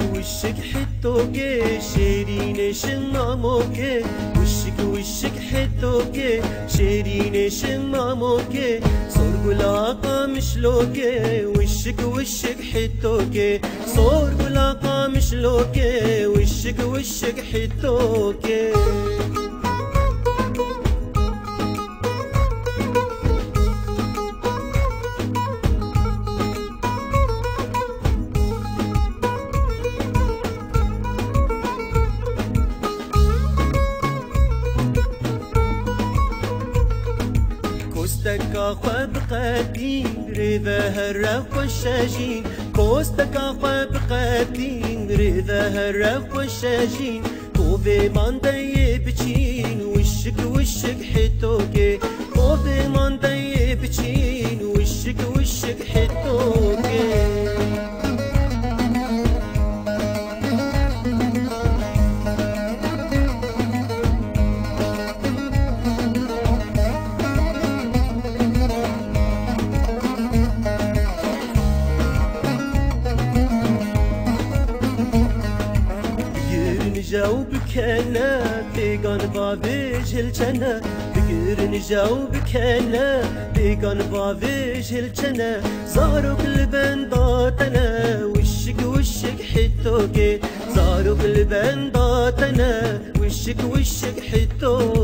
وشك وشك حتوكي شيرين شماموكي وشك وشك حتوكي شيرين شماموكي صور قلاقة مشلوكي وشك وشك حتوكي. صور قلاقة مشلوكي وشك وشك حتوكي. كوستك خواب قديم رضا هرق والشاجين كوستك خواب قديم رضا هرق والشاجين كوفي من دي بچين وشك وشك حتوكي نجاوبك أنا بيقان بابيج الجنة بقر نجاوبك أنا بيقان بابيج الجنة زارو بالبندات أنا وشك وشك حتوكي زارو بالبندات أنا وشك وشك حتوكي